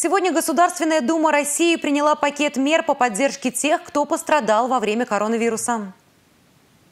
Сегодня Государственная Дума России приняла пакет мер по поддержке тех, кто пострадал во время коронавируса.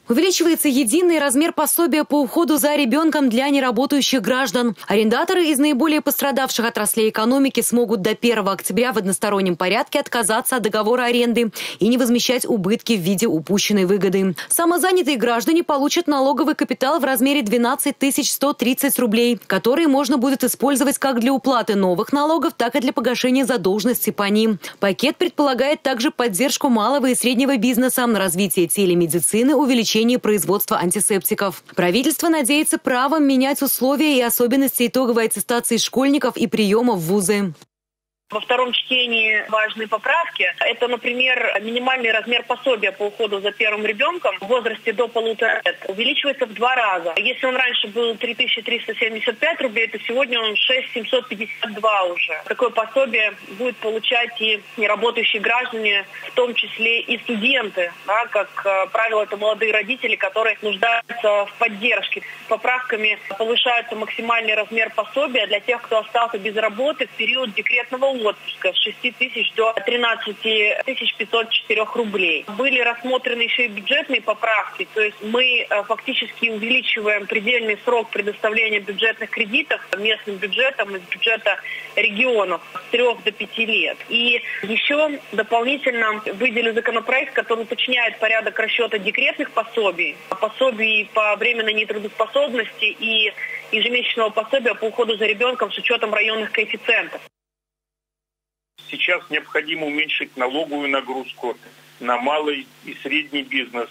Увеличивается единый размер пособия по уходу за ребенком для неработающих граждан. Арендаторы из наиболее пострадавших отраслей экономики смогут до 1 октября в одностороннем порядке отказаться от договора аренды и не возмещать убытки в виде упущенной выгоды. Самозанятые граждане получат налоговый капитал в размере 12 130 рублей, которые можно будет использовать как для уплаты новых налогов, так и для погашения задолженности по ним. Пакет предполагает также поддержку малого и среднего бизнеса, развитие телемедицины, увеличение увеличении производства антисептиков. Правительство надеется правом менять условия и особенности итоговой аттестации школьников и приема в вузы. Во втором чтении важные поправки. Это, например, минимальный размер пособия по уходу за первым ребенком в возрасте до полутора лет увеличивается в два раза. Если он раньше был 3375 рублей, то сегодня он 6752 уже. Такое пособие будет получать и неработающие граждане, в том числе и студенты. Да, как э, правило, это молодые родители, которые нуждаются в поддержке. Поправками повышается максимальный размер пособия для тех, кто остался без работы в период декретного отпуска с 6 тысяч до 13 тысяч 504 рублей. Были рассмотрены еще и бюджетные поправки, то есть мы э, фактически увеличиваем предельный срок предоставления бюджетных кредитов местным бюджетам из бюджета регионов с 3 до 5 лет. И еще дополнительно выделили законопроект, который уточняет порядок расчета декретных пособий, пособий по временной нетрудоспособности и ежемесячного пособия по уходу за ребенком с учетом районных коэффициентов. Сейчас необходимо уменьшить налоговую нагрузку на малый и средний бизнес,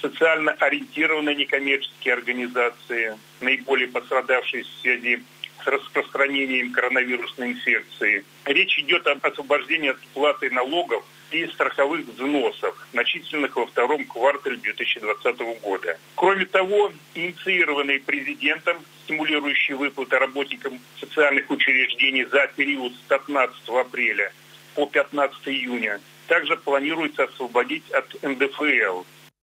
социально ориентированные некоммерческие организации, наиболее пострадавшие в связи с распространением коронавирусной инфекции. Речь идет об освобождении от платы налогов и страховых взносов, начисленных во втором квартале 2020 года. Кроме того, инициированные президентом стимулирующие выплаты работникам социальных учреждений за период с 15 апреля по 15 июня также планируется освободить от НДФЛ